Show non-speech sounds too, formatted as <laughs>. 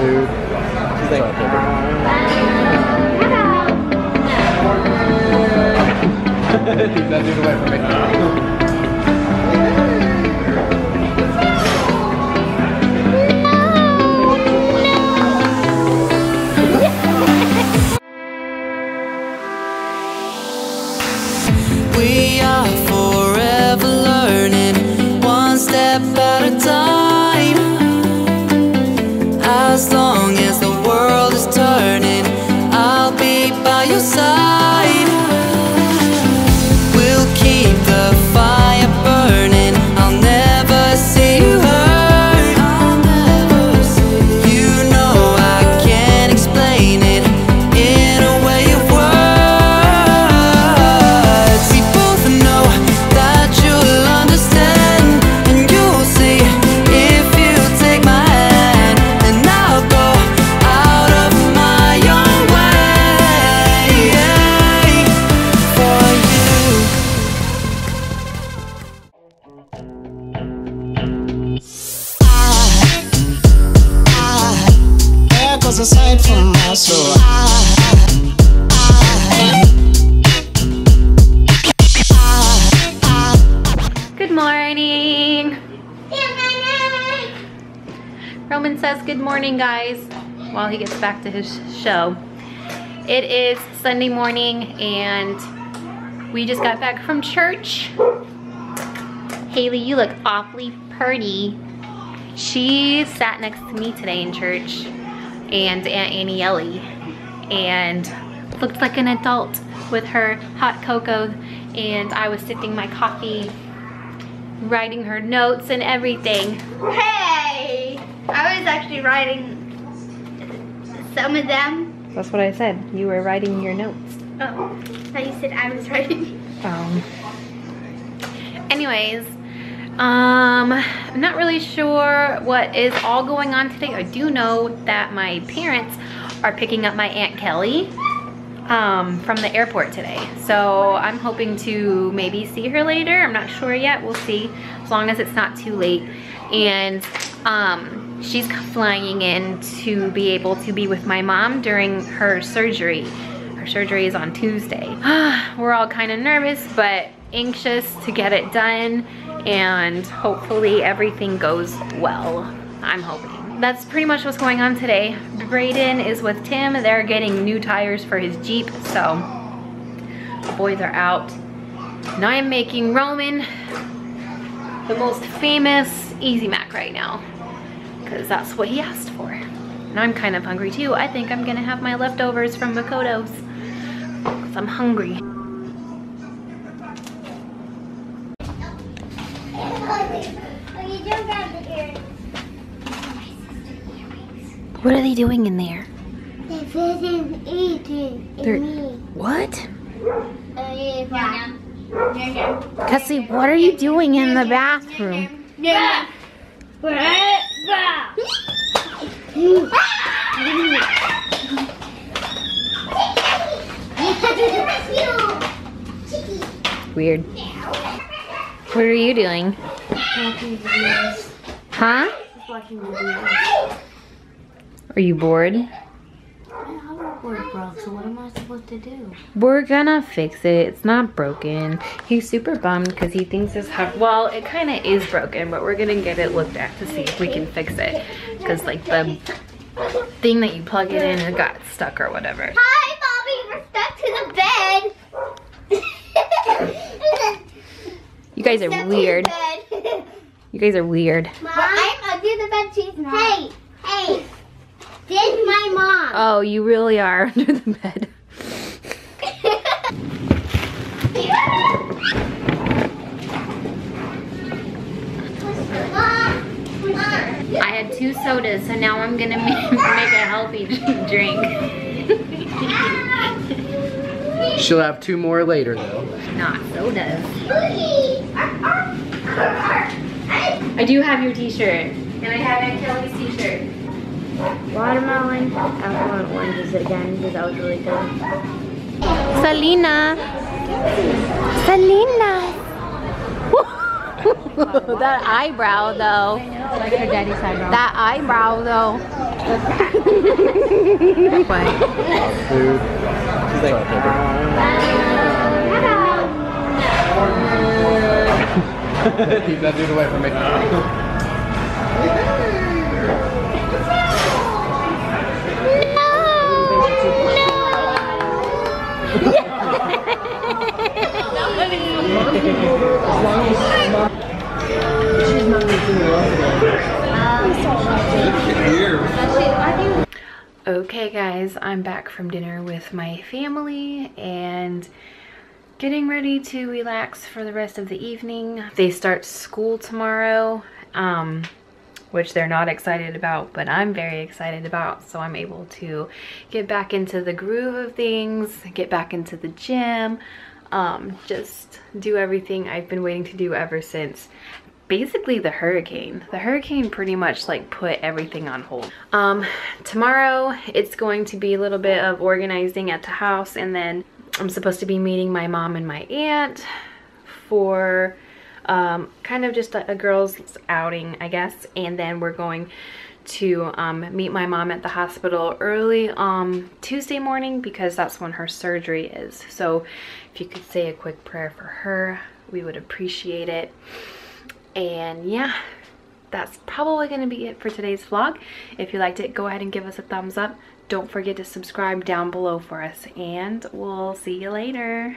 food. She's like, He's not doing away from me. From my. Good morning. Roman says good morning, guys, while he gets back to his show. It is Sunday morning and we just got back from church. Haley, you look awfully pretty. She sat next to me today in church and Aunt Annie Ellie and looked like an adult with her hot cocoa and I was sipping my coffee writing her notes and everything. Hey! I was actually writing some of them. That's what I said. You were writing your notes. Oh, I thought you said I was writing. Um. Anyways, um, I'm not really sure what is all going on today. I do know that my parents are picking up my Aunt Kelly um, from the airport today. So I'm hoping to maybe see her later. I'm not sure yet. We'll see as long as it's not too late. And um, she's flying in to be able to be with my mom during her surgery. Her surgery is on Tuesday. <sighs> We're all kind of nervous, but anxious to get it done and hopefully everything goes well. I'm hoping. That's pretty much what's going on today. Brayden is with Tim. They're getting new tires for his Jeep, so the boys are out. And I'm making Roman the most famous Easy Mac right now because that's what he asked for. And I'm kind of hungry too. I think I'm gonna have my leftovers from Makoto's because I'm hungry. What are they doing in there? They're visiting eating They're- What? Uh, yeah. Cassie, what are you doing in the bathroom? Yeah. Weird. What are you doing? Huh? Are you bored? So what am I supposed to do? We're gonna fix it. It's not broken. He's super bummed because he thinks it's hard. Well, it kind of is broken, but we're gonna get it looked at to see if we can fix it. Because like the thing that you plug it in, it got stuck or whatever. Hi, Bobby. We're stuck to the bed. You guys are weird. You guys are weird. Mom, I'm under the bed. She's not. Hey, hey. Did my mom? Oh, you really are <laughs> under the bed. <laughs> I had two sodas, so now I'm gonna make, <laughs> make a healthy drink. She'll have two more later though. Not sodas. I do have your t-shirt. And I have Aunt Kelly's t-shirt. Watermelon. I want oranges again because that was really good. Selena. Selena. <laughs> that eyebrow though. Like her daddy's eyebrow. That eyebrow though. what? Food. She's like, Keep that dude away from me. <laughs> Okay guys, I'm back from dinner with my family and getting ready to relax for the rest of the evening. They start school tomorrow, um, which they're not excited about, but I'm very excited about. So I'm able to get back into the groove of things, get back into the gym, um, just do everything I've been waiting to do ever since basically the hurricane. The hurricane pretty much like put everything on hold. Um, tomorrow it's going to be a little bit of organizing at the house and then I'm supposed to be meeting my mom and my aunt for um, kind of just a, a girls outing, I guess. And then we're going to um, meet my mom at the hospital early um, Tuesday morning because that's when her surgery is. So if you could say a quick prayer for her, we would appreciate it. And yeah, that's probably going to be it for today's vlog. If you liked it, go ahead and give us a thumbs up. Don't forget to subscribe down below for us and we'll see you later.